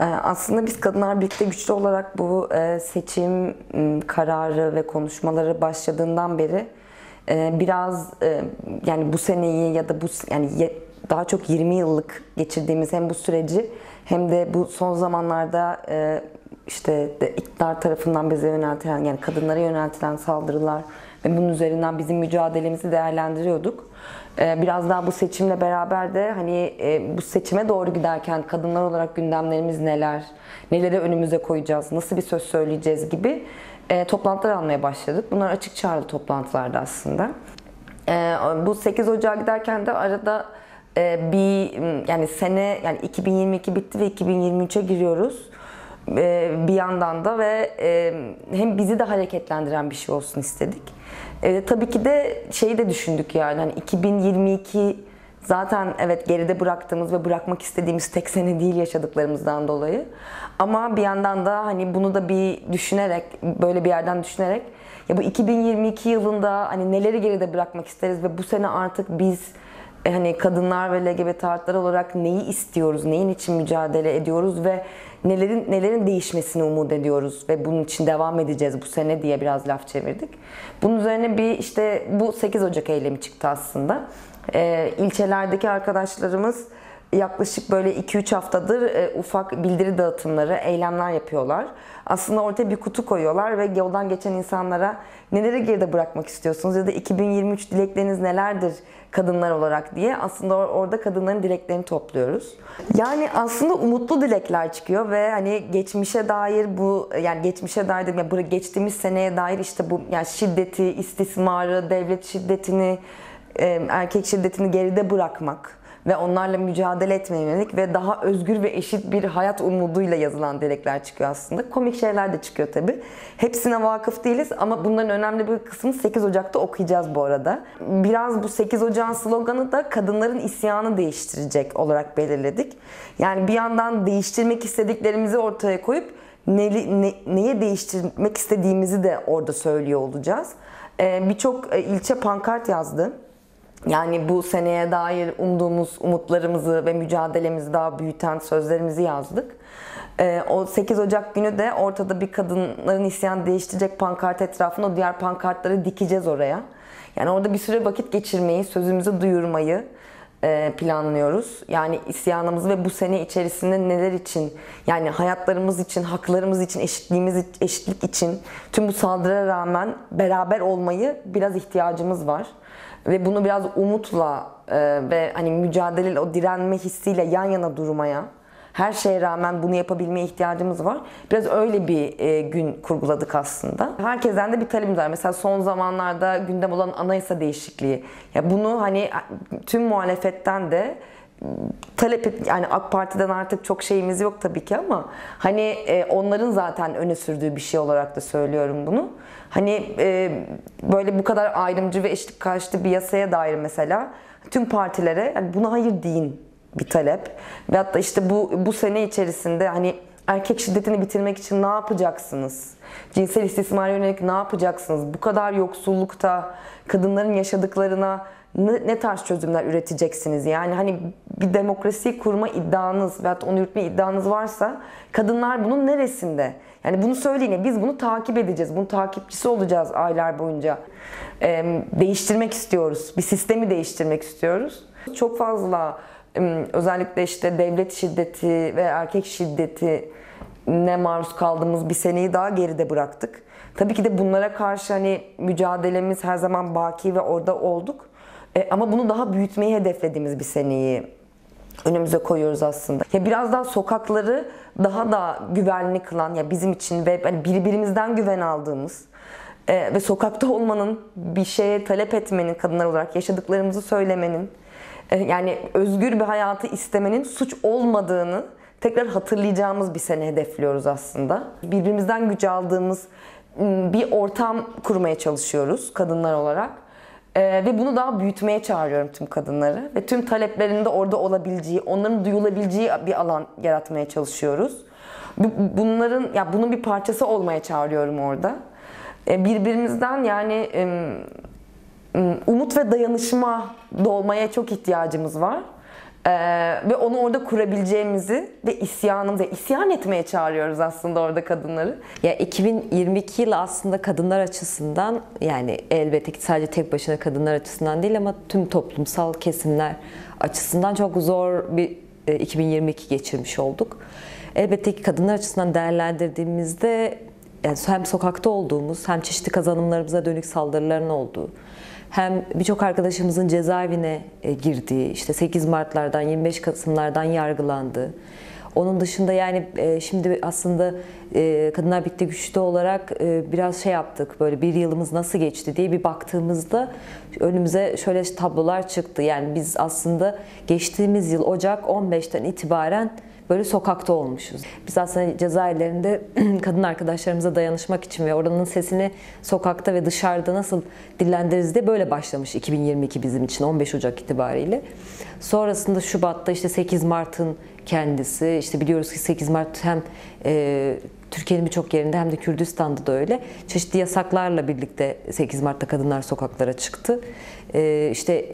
Ee, Aslında biz kadınlar birlikte güçlü olarak bu e, seçim kararı ve konuşmaları başladığından beri e, biraz e, yani bu seneyi ya da bu yani daha çok 20 yıllık geçirdiğimiz hem bu süreci hem de bu son zamanlarda işte iktidar tarafından bize yöneltilen yani kadınlara yöneltilen saldırılar ve bunun üzerinden bizim mücadelemizi değerlendiriyorduk. Ee, Biraz daha bu seçimle beraber de hani e, bu seçime doğru giderken kadınlar olarak gündemlerimiz neler, neleri önümüze koyacağız, nasıl bir söz söyleyeceğiz gibi e, toplantılar almaya başladık. Bunlar açık çağrılı toplantılardı aslında. Ee, Bu 8 Ocağı giderken de arada e, bir yani sene yani 2022 bitti ve 2023'e giriyoruz. Ee, Bir yandan da ve e, hem bizi de hareketlendiren bir şey olsun istedik. E, tabii ki de şeyi de düşündük yani hani 2022 zaten evet geride bıraktığımız ve bırakmak istediğimiz tek sene değil yaşadıklarımızdan dolayı. Ama bir yandan da hani bunu da bir düşünerek böyle bir yerden düşünerek ya bu 2022 yılında hani neleri geride bırakmak isteriz ve bu sene artık biz e, hani kadınlar ve LGBT artılar olarak neyi istiyoruz, neyin için mücadele ediyoruz ve nelerin nelerin değişmesini umut ediyoruz ve bunun için devam edeceğiz bu sene diye biraz laf çevirdik. Bunun üzerine bir işte bu 8 Ocak eylemi çıktı aslında. E, ilçelerdeki arkadaşlarımız yaklaşık böyle 2-3 haftadır e, ufak bildiri dağıtımları, eylemler yapıyorlar. Aslında ortaya bir kutu koyuyorlar ve yoldan geçen insanlara neleri geride bırakmak istiyorsunuz ya da 2023 dilekleriniz nelerdir kadınlar olarak diye aslında or- orada kadınların dileklerini topluyoruz. Yani aslında umutlu dilekler çıkıyor ve hani geçmişe dair bu yani geçmişe dair dedim ya bu geçtiğimiz seneye dair işte bu yani şiddeti, istismarı, devlet şiddetini, e, erkek şiddetini geride bırakmak ve onlarla mücadele etmeye yönelik ve daha özgür ve eşit bir hayat umuduyla yazılan dilekler çıkıyor aslında. Komik şeyler de çıkıyor tabi. Hepsine vakıf değiliz ama bunların önemli bir kısmını 8 Ocak'ta okuyacağız bu arada. Biraz bu 8 Ocak'ın sloganı da kadınların isyanı değiştirecek olarak belirledik. Yani bir yandan değiştirmek istediklerimizi ortaya koyup neli, ne, neye değiştirmek istediğimizi de orada söylüyor olacağız. Ee, Birçok e, ilçe pankart yazdı. Yani bu seneye dair umduğumuz umutlarımızı ve mücadelemizi daha büyüten sözlerimizi yazdık. Ee, o 8 Ocak günü de ortada bir kadınların isyan değiştirecek pankart etrafında o diğer pankartları dikeceğiz oraya. Yani orada bir süre vakit geçirmeyi, sözümüzü duyurmayı e, planlıyoruz. Yani isyanımız ve bu sene içerisinde neler için yani hayatlarımız için, haklarımız için, eşitliğimiz eşitlik için tüm bu saldırıya rağmen beraber olmayı biraz ihtiyacımız var ve bunu biraz umutla e, ve hani mücadeleyle o direnme hissiyle yan yana durmaya her şeye rağmen bunu yapabilmeye ihtiyacımız var. Biraz öyle bir e, gün kurguladık aslında. Herkesten de bir talebimiz var. Mesela son zamanlarda gündem olan anayasa değişikliği. Ya bunu hani tüm muhalefetten de talep et, yani AK Parti'den artık çok şeyimiz yok tabii ki ama hani e, onların zaten öne sürdüğü bir şey olarak da söylüyorum bunu. Hani e, böyle bu kadar ayrımcı ve eşitlik karşıtı bir yasaya dair mesela tüm partilere yani buna hayır deyin bir talep. Ve hatta işte bu bu sene içerisinde hani erkek şiddetini bitirmek için ne yapacaksınız? Cinsel istismara yönelik ne yapacaksınız? Bu kadar yoksullukta kadınların yaşadıklarına ne, ne tarz çözümler üreteceksiniz? Yani hani bir demokrasi kurma iddianız veyahut onu yürütme iddianız varsa kadınlar bunun neresinde? Yani bunu söyleyin. Biz bunu takip edeceğiz. Bunun takipçisi olacağız aylar boyunca. Ee, değiştirmek istiyoruz. Bir sistemi değiştirmek istiyoruz. Çok fazla özellikle işte devlet şiddeti ve erkek şiddeti ne maruz kaldığımız bir seneyi daha geride bıraktık. Tabii ki de bunlara karşı hani mücadelemiz her zaman baki ve orada olduk. E, ama bunu daha büyütmeyi hedeflediğimiz bir seneyi önümüze koyuyoruz aslında. Ya biraz daha sokakları daha da güvenli kılan ya bizim için ve hani birbirimizden güven aldığımız e, ve sokakta olmanın bir şeye talep etmenin kadınlar olarak yaşadıklarımızı söylemenin yani özgür bir hayatı istemenin suç olmadığını tekrar hatırlayacağımız bir sene hedefliyoruz aslında. Birbirimizden güç aldığımız bir ortam kurmaya çalışıyoruz kadınlar olarak. Ee, ve bunu daha büyütmeye çağırıyorum tüm kadınları. Ve tüm taleplerinin de orada olabileceği, onların duyulabileceği bir alan yaratmaya çalışıyoruz. Bunların, ya bunun bir parçası olmaya çağırıyorum orada. Ee, birbirimizden yani umut ve dayanışma doğmaya çok ihtiyacımız var. Ee, ve onu orada kurabileceğimizi ve isyanımıza, isyan etmeye çağırıyoruz aslında orada kadınları. Ya 2022 yılı aslında kadınlar açısından yani elbette ki sadece tek başına kadınlar açısından değil ama tüm toplumsal kesimler açısından çok zor bir e, 2022 geçirmiş olduk. Elbette ki kadınlar açısından değerlendirdiğimizde yani hem sokakta olduğumuz hem çeşitli kazanımlarımıza dönük saldırıların olduğu hem birçok arkadaşımızın cezaevine e, girdiği, işte 8 Mart'lardan 25 Kasım'lardan yargılandığı, onun dışında yani e, şimdi aslında e, Kadınlar Birlikte Güçlü olarak biraz şey yaptık böyle bir yılımız nasıl geçti diye bir baktığımızda önümüze şöyle tablolar çıktı. Yani biz aslında geçtiğimiz yıl Ocak 15'ten itibaren böyle sokakta olmuşuz. Biz aslında cezaevlerinde kadın arkadaşlarımıza dayanışmak için ve oranın sesini sokakta ve dışarıda nasıl dillendiririz diye böyle başlamış 2022 bizim için 15 Ocak itibariyle. Sonrasında Şubat'ta işte 8 Mart'ın kendisi işte biliyoruz ki 8 Mart hem e, Türkiye'nin birçok yerinde hem de Kürdistan'da da öyle. Çeşitli yasaklarla birlikte 8 Mart'ta kadınlar sokaklara çıktı. Ee, işte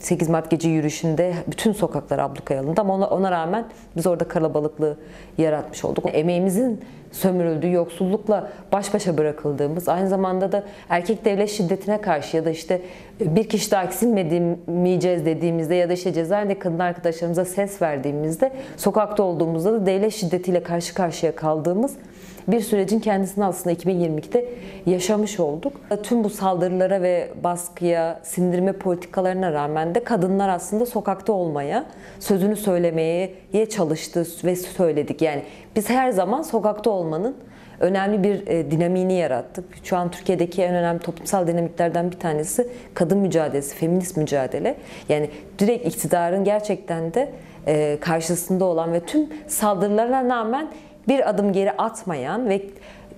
8 Mart gece yürüyüşünde bütün sokaklar ablukaya alındı ama ona, ona rağmen biz orada kalabalıklığı yaratmış olduk. Emeğimizin sömürüldüğü, yoksullukla baş başa bırakıldığımız, aynı zamanda da erkek devlet şiddetine karşı ya da işte bir kişi daha eksilmeyeceğiz dediğimizde ya da işte cezaevinde kadın arkadaşlarımıza ses verdiğimizde sokakta olduğumuzda da devlet şiddetiyle karşı karşıya kaldığımız bir sürecin kendisini aslında 2022'de yaşamış olduk. Tüm bu saldırılara ve baskıya, sindirme politikalarına rağmen de kadınlar aslında sokakta olmaya, sözünü söylemeye çalıştı ve söyledik. Yani biz her zaman sokakta olmanın önemli bir e, dinamiğini yarattık. Şu an Türkiye'deki en önemli toplumsal dinamiklerden bir tanesi kadın mücadelesi, feminist mücadele. Yani direkt iktidarın gerçekten de e, karşısında olan ve tüm saldırılarına rağmen bir adım geri atmayan ve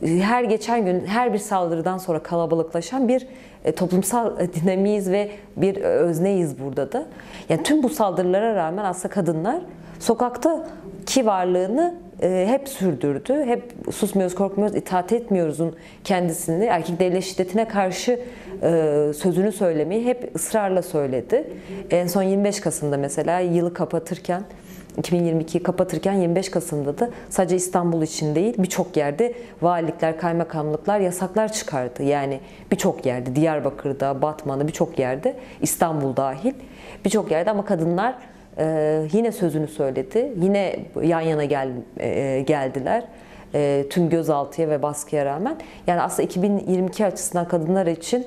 her geçen gün her bir saldırıdan sonra kalabalıklaşan bir e, toplumsal dinamiyiz ve bir özneyiz burada da. Yani tüm bu saldırılara rağmen aslında kadınlar sokakta ki varlığını e, hep sürdürdü. Hep susmuyoruz, korkmuyoruz, itaat etmiyoruz'un kendisini erkek devlet şiddetine karşı e, sözünü söylemeyi hep ısrarla söyledi. En son 25 Kasım'da mesela yılı kapatırken 2022'yi kapatırken 25 Kasım'da da sadece İstanbul için değil birçok yerde valilikler, kaymakamlıklar yasaklar çıkardı. Yani birçok yerde Diyarbakır'da, Batman'da birçok yerde İstanbul dahil birçok yerde ama kadınlar e, yine sözünü söyledi. Yine yan yana gel, e, geldiler. E, tüm gözaltıya ve baskıya rağmen. Yani aslında 2022 açısından kadınlar için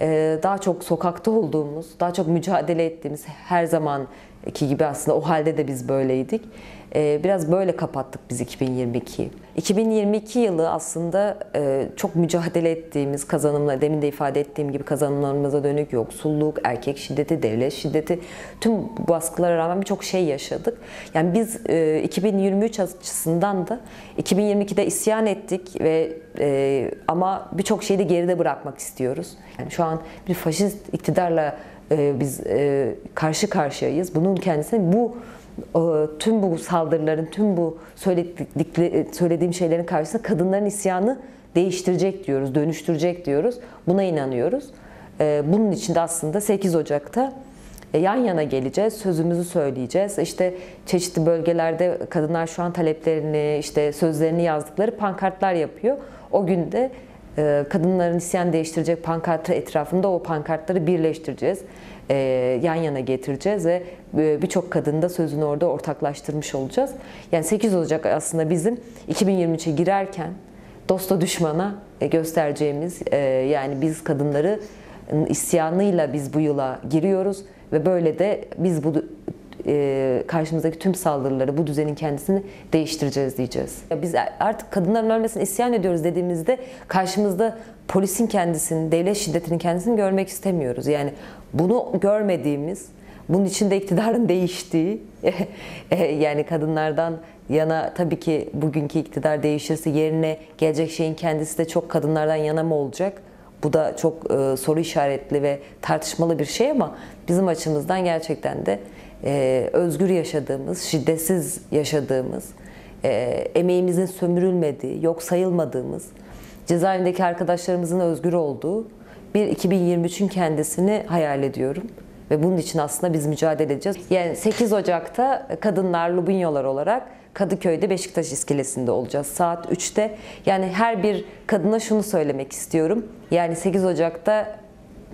e, daha çok sokakta olduğumuz, daha çok mücadele ettiğimiz her zaman ki gibi aslında o halde de biz böyleydik. Ee, biraz böyle kapattık biz 2022'yi. 2022 yılı aslında e, çok mücadele ettiğimiz kazanımlar, demin de ifade ettiğim gibi kazanımlarımıza dönük yoksulluk, erkek şiddeti, devlet şiddeti, tüm baskılara rağmen birçok şey yaşadık. Yani biz 2023 e, açısından da 2022'de isyan ettik ve e, ama birçok şeyi de geride bırakmak istiyoruz. Yani şu an bir faşist iktidarla biz karşı karşıyayız. Bunun kendisine bu tüm bu saldırıların, tüm bu söylediğim şeylerin karşısında kadınların isyanı değiştirecek diyoruz, dönüştürecek diyoruz. Buna inanıyoruz. Bunun için de aslında 8 Ocak'ta e, yan yana geleceğiz, sözümüzü söyleyeceğiz. İşte çeşitli bölgelerde kadınlar şu an taleplerini, işte sözlerini yazdıkları pankartlar yapıyor. O günde e, kadınların isyan değiştirecek pankartı etrafında o pankartları birleştireceğiz. E, yan yana getireceğiz ve e, birçok kadın da sözünü orada ortaklaştırmış olacağız. Yani 8 olacak aslında bizim 2023'e girerken dosta düşmana göstereceğimiz yani biz kadınları isyanıyla biz bu yıla giriyoruz ve böyle de biz bu e, karşımızdaki tüm saldırıları, bu düzenin kendisini değiştireceğiz diyeceğiz. Biz artık kadınların ölmesine isyan ediyoruz dediğimizde karşımızda polisin kendisini, devlet şiddetinin kendisini görmek istemiyoruz. Yani bunu görmediğimiz, bunun içinde iktidarın değiştiği, e, yani kadınlardan yana tabii ki bugünkü iktidar değişirse yerine gelecek şeyin kendisi de çok kadınlardan yana mı olacak? Bu da çok e, soru işaretli ve tartışmalı bir şey ama bizim açımızdan gerçekten de e, özgür yaşadığımız, şiddetsiz yaşadığımız, e, emeğimizin sömürülmediği, yok sayılmadığımız, cezaevindeki arkadaşlarımızın özgür olduğu bir 2023'ün kendisini hayal ediyorum. ve bunun için aslında biz mücadele edeceğiz. Yani 8 Ocak'ta kadınlar Lubinyolar olarak Kadıköy'de Beşiktaş iskelesinde olacağız saat 3'te. Yani her bir kadına şunu söylemek istiyorum. Yani 8 Ocak'ta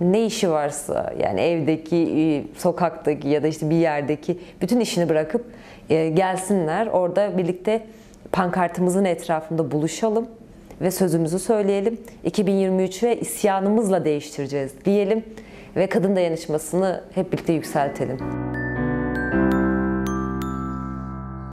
ne işi varsa yani evdeki, e, sokaktaki ya da işte bir yerdeki bütün işini bırakıp e, gelsinler. Orada birlikte pankartımızın etrafında buluşalım ve sözümüzü söyleyelim. 2023 ve isyanımızla değiştireceğiz diyelim ve kadın dayanışmasını hep birlikte yükseltelim.